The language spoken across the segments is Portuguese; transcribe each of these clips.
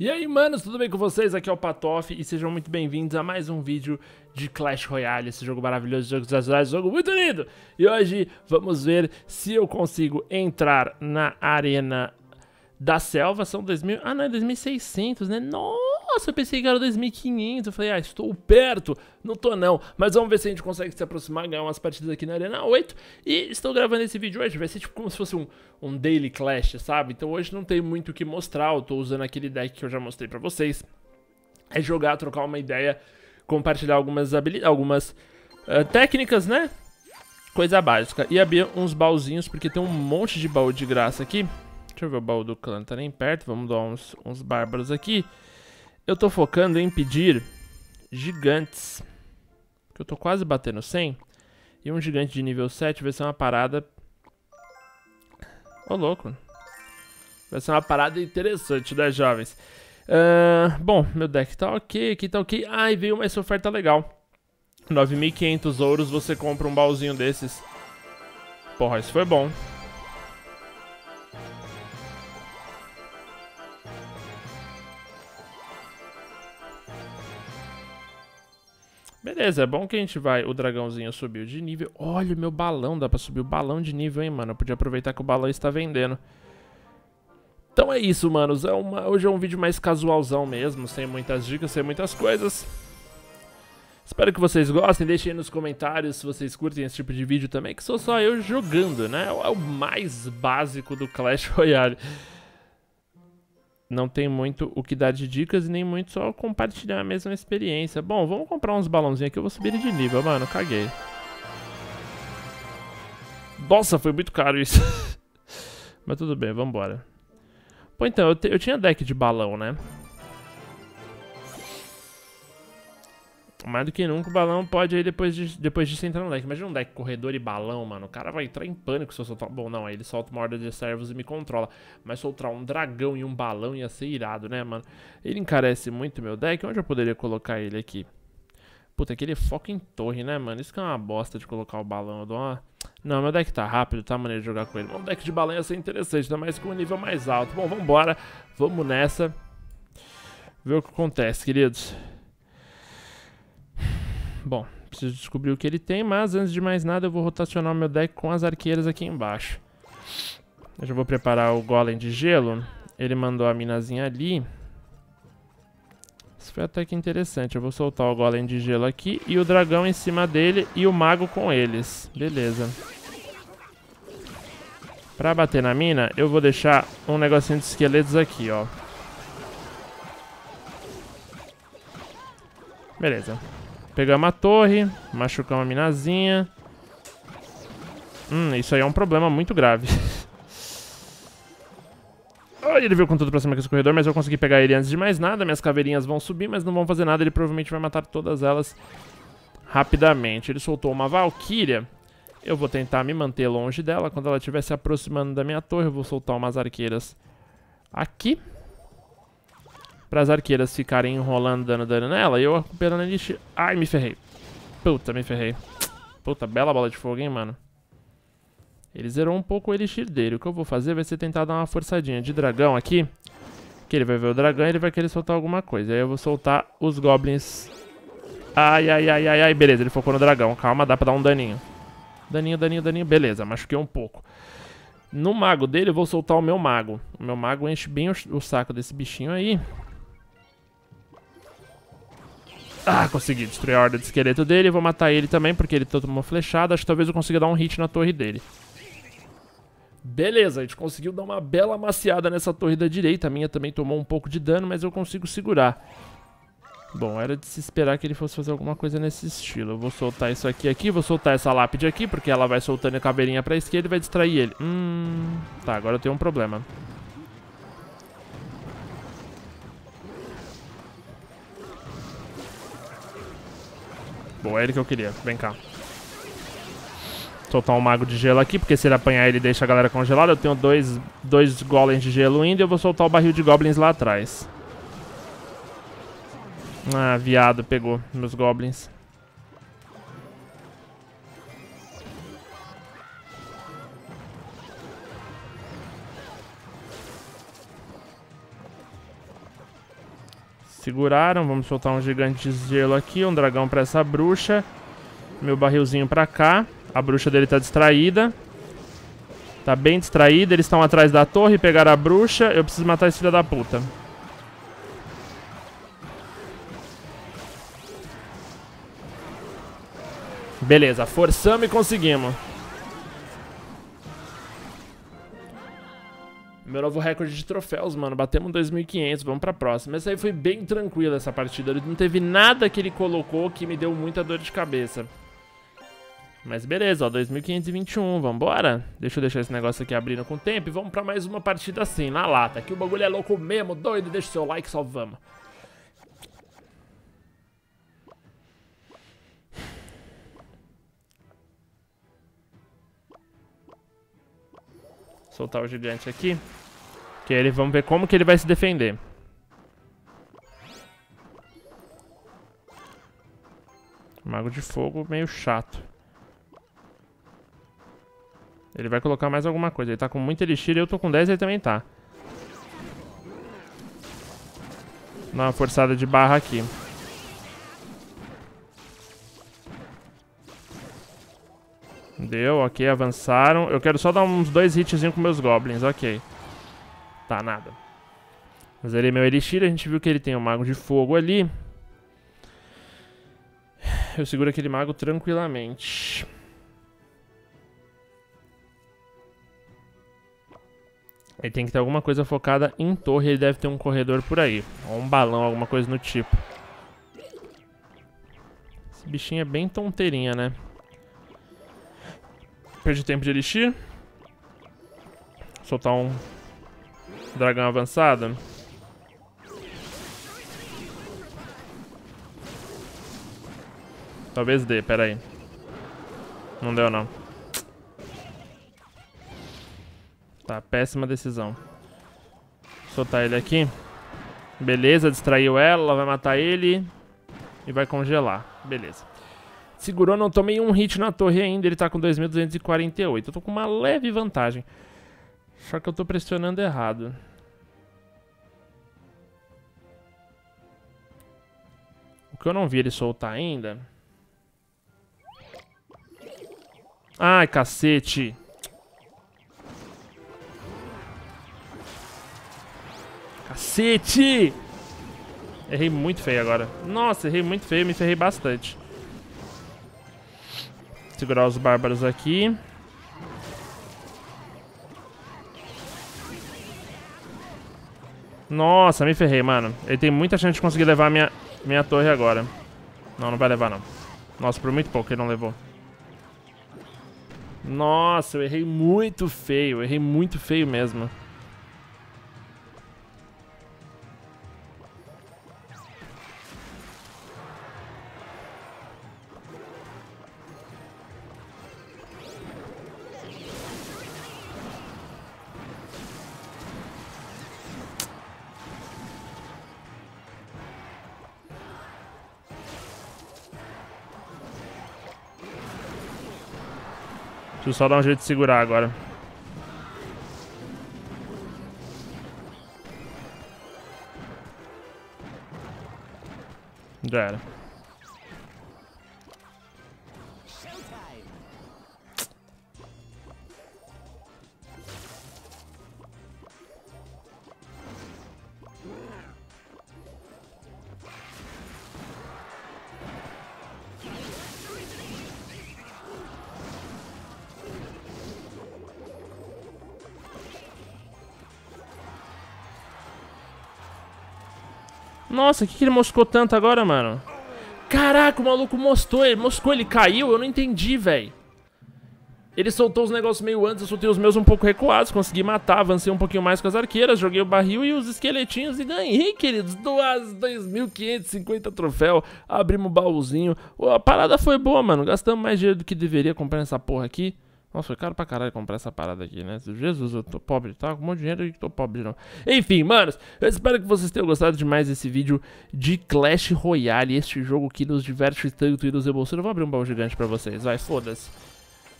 E aí, manos, tudo bem com vocês? Aqui é o Patoff e sejam muito bem-vindos a mais um vídeo de Clash Royale, esse jogo maravilhoso, jogo esse jogo muito lindo! E hoje vamos ver se eu consigo entrar na arena da selva, são 2000... Ah, não, é 2600, né? Nossa! Nossa, eu pensei que era 2500. Eu falei, ah, estou perto. Não tô não. Mas vamos ver se a gente consegue se aproximar, ganhar umas partidas aqui na Arena 8. E estou gravando esse vídeo hoje. Vai ser tipo como se fosse um, um Daily Clash, sabe? Então hoje não tem muito o que mostrar. Eu tô usando aquele deck que eu já mostrei pra vocês. É jogar, trocar uma ideia, compartilhar algumas habilidades, algumas uh, técnicas, né? Coisa básica. E abrir uns baúzinhos, porque tem um monte de baú de graça aqui. Deixa eu ver o baú do clã, tá nem perto. Vamos dar uns, uns bárbaros aqui. Eu tô focando em pedir gigantes. Eu tô quase batendo 100. E um gigante de nível 7 vai ser uma parada... Ô, louco. Vai ser uma parada interessante, né, jovens? Uh, bom, meu deck tá ok, aqui tá ok. Ah, e veio essa oferta legal. 9.500 ouros, você compra um baúzinho desses. Porra, isso foi bom. Beleza, é bom que a gente vai... O dragãozinho subiu de nível. Olha o meu balão, dá pra subir o balão de nível, hein, mano. Eu podia aproveitar que o balão está vendendo. Então é isso, manos. É uma... Hoje é um vídeo mais casualzão mesmo, sem muitas dicas, sem muitas coisas. Espero que vocês gostem, deixem aí nos comentários se vocês curtem esse tipo de vídeo também, que sou só eu jogando, né? É o mais básico do Clash Royale não tem muito o que dar de dicas e nem muito só compartilhar a mesma experiência. Bom, vamos comprar uns balãozinhos aqui, eu vou subir de nível, mano, caguei. Nossa, foi muito caro isso. Mas tudo bem, vambora. Pô, então, eu, eu tinha deck de balão, né? Mais do que nunca o balão pode aí depois, de, depois disso entrar no deck. Imagina um deck corredor e balão, mano. O cara vai entrar em pânico se eu soltar... Bom, não, aí ele solta uma horda de servos e me controla. Mas soltar um dragão e um balão ia ser irado, né, mano? Ele encarece muito meu deck. Onde eu poderia colocar ele aqui? Puta, aquele foco em torre, né, mano? Isso que é uma bosta de colocar o balão. Eu dou uma... Não, meu deck tá rápido, tá maneiro de jogar com ele. Um deck de balão ia ser interessante, ainda mais com um nível mais alto. Bom, vambora. Vamos nessa. Ver o que acontece, queridos. Bom, preciso descobrir o que ele tem, mas antes de mais nada eu vou rotacionar o meu deck com as arqueiras aqui embaixo. Eu já vou preparar o golem de gelo. Ele mandou a minazinha ali. Isso foi até que interessante. Eu vou soltar o golem de gelo aqui e o dragão em cima dele e o mago com eles. Beleza. Pra bater na mina, eu vou deixar um negocinho de esqueletos aqui, ó. Beleza. Pegamos a torre, machucamos a minazinha. Hum, isso aí é um problema muito grave. Olha, ele veio com tudo pra cima aqui do corredor, mas eu consegui pegar ele antes de mais nada. Minhas caveirinhas vão subir, mas não vão fazer nada. Ele provavelmente vai matar todas elas rapidamente. Ele soltou uma Valkyria. Eu vou tentar me manter longe dela. Quando ela estiver se aproximando da minha torre, eu vou soltar umas arqueiras aqui para as arqueiras ficarem enrolando, dando dano nela, e eu recuperando elixir. Ai, me ferrei. Puta, me ferrei. Puta, bela bola de fogo, hein, mano. Ele zerou um pouco o elixir dele. O que eu vou fazer vai ser tentar dar uma forçadinha de dragão aqui. Que ele vai ver o dragão e ele vai querer soltar alguma coisa. Aí eu vou soltar os goblins. Ai, ai, ai, ai, ai. Beleza, ele focou no dragão. Calma, dá pra dar um daninho. Daninho, daninho, daninho. Beleza, machuquei um pouco. No mago dele, eu vou soltar o meu mago. O meu mago enche bem o saco desse bichinho aí. Ah, consegui destruir a horda de esqueleto dele. Vou matar ele também, porque ele tomou flechada. Acho que talvez eu consiga dar um hit na torre dele. Beleza, a gente conseguiu dar uma bela amaciada nessa torre da direita. A minha também tomou um pouco de dano, mas eu consigo segurar. Bom, era de se esperar que ele fosse fazer alguma coisa nesse estilo. Eu vou soltar isso aqui aqui, vou soltar essa lápide aqui, porque ela vai soltando a caveirinha pra esquerda e vai distrair ele. Hum... Tá, agora eu tenho um problema. Boa, é ele que eu queria. Vem cá. Soltar um mago de gelo aqui, porque se ele apanhar ele deixa a galera congelada. Eu tenho dois, dois golems de gelo indo e eu vou soltar o barril de goblins lá atrás. Ah, viado, pegou meus goblins. Seguraram, vamos soltar um gigante de gelo aqui, um dragão pra essa bruxa. Meu barrilzinho pra cá. A bruxa dele tá distraída. Tá bem distraída, eles estão atrás da torre, pegaram a bruxa. Eu preciso matar esse filho da puta. Beleza, forçamos e conseguimos. Meu novo recorde de troféus, mano. Batemos 2.500, vamos pra próxima. Essa aí foi bem tranquila, essa partida. Não teve nada que ele colocou que me deu muita dor de cabeça. Mas beleza, ó, 2.521, vambora? Deixa eu deixar esse negócio aqui abrindo com o tempo e vamos pra mais uma partida assim, na lata. Que o bagulho é louco mesmo, doido. Deixa o seu like, só vamos. Soltar o gigante aqui. Que ele, vamos ver como que ele vai se defender. Mago de fogo meio chato. Ele vai colocar mais alguma coisa. Ele tá com muito elixir eu tô com 10 e ele também tá. Dá uma forçada de barra aqui. Deu, ok, avançaram. Eu quero só dar uns dois hitzinhos com meus goblins, ok. Tá, nada. Mas ele é meu elixir, a gente viu que ele tem um mago de fogo ali. Eu seguro aquele mago tranquilamente. Ele tem que ter alguma coisa focada em torre, ele deve ter um corredor por aí. Ou um balão, alguma coisa no tipo. Esse bichinho é bem tonteirinha, né? Perdi tempo de elixir. Soltar um Dragão avançado. Talvez dê, pera aí. Não deu, não. Tá, péssima decisão. Soltar ele aqui. Beleza, distraiu ela, ela vai matar ele. E vai congelar. Beleza. Segurou, não tomei um hit na torre ainda, ele tá com 2.248. Eu tô com uma leve vantagem. Só que eu tô pressionando errado. O que eu não vi ele soltar ainda... Ai, cacete. Cacete! Errei muito feio agora. Nossa, errei muito feio, me ferrei bastante. Segurar os bárbaros aqui. Nossa, me ferrei, mano. Ele tem muita chance de conseguir levar minha, minha torre agora. Não, não vai levar, não. Nossa, por muito pouco ele não levou. Nossa, eu errei muito feio. Errei muito feio mesmo. Eu só dar um jeito de segurar agora. Já era. Nossa, o que, que ele moscou tanto agora, mano? Caraca, o maluco moscou, ele moscou, ele caiu? Eu não entendi, velho. Ele soltou os negócios meio antes, eu soltei os meus um pouco recuados, consegui matar, avancei um pouquinho mais com as arqueiras, joguei o barril e os esqueletinhos e ganhei, queridos, 2.550 troféus, abrimos o baúzinho. A parada foi boa, mano, gastamos mais dinheiro do que deveria comprar essa porra aqui. Nossa, foi caro pra caralho comprar essa parada aqui, né? Jesus, eu tô pobre, tá? Com um monte de dinheiro e tô pobre não. Enfim, manos, eu espero que vocês tenham gostado demais desse vídeo de Clash Royale, este jogo que nos diverte tanto e nos emociona. Eu vou abrir um baú gigante pra vocês, vai, foda-se.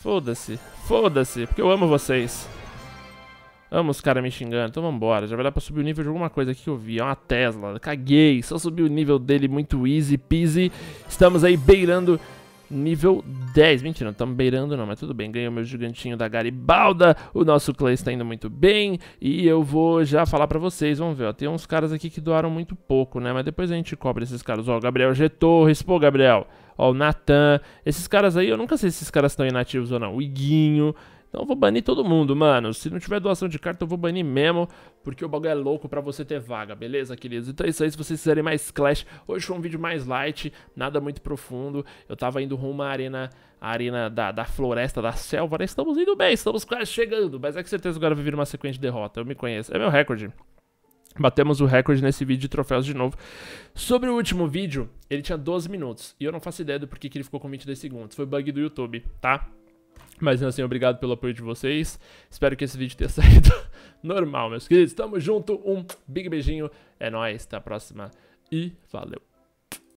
Foda-se, foda-se, porque eu amo vocês. Amo os caras me xingando, então vambora. Já vai dar pra subir o nível de alguma coisa aqui que eu vi. É uma Tesla, caguei. Só subir o nível dele muito easy peasy. Estamos aí beirando nível 10. Mentira, não estamos beirando não, mas tudo bem. Ganhei o meu gigantinho da Garibalda. O nosso Clay está indo muito bem. E eu vou já falar pra vocês. Vamos ver, ó. Tem uns caras aqui que doaram muito pouco, né? Mas depois a gente cobra esses caras. Ó, o Gabriel G. Torres. Pô, Gabriel. Ó, o Natan. Esses caras aí, eu nunca sei se esses caras estão inativos ou não. O Iguinho. Então eu vou banir todo mundo, mano. Se não tiver doação de carta, eu vou banir mesmo, porque o bagulho é louco pra você ter vaga, beleza, queridos? Então é isso aí, se vocês quiserem mais Clash, hoje foi um vídeo mais light, nada muito profundo. Eu tava indo rumo à arena, à arena da, da floresta, da selva, né? Estamos indo bem, estamos quase chegando, mas é que certeza agora vai vir uma sequência de derrota, eu me conheço. É meu recorde. Batemos o recorde nesse vídeo de troféus de novo. Sobre o último vídeo, ele tinha 12 minutos. E eu não faço ideia do porquê que ele ficou com 22 segundos. Foi bug do YouTube, tá? Mas assim, obrigado pelo apoio de vocês. Espero que esse vídeo tenha saído normal, meus queridos. Tamo junto, um big beijinho. É nóis, até a próxima e valeu.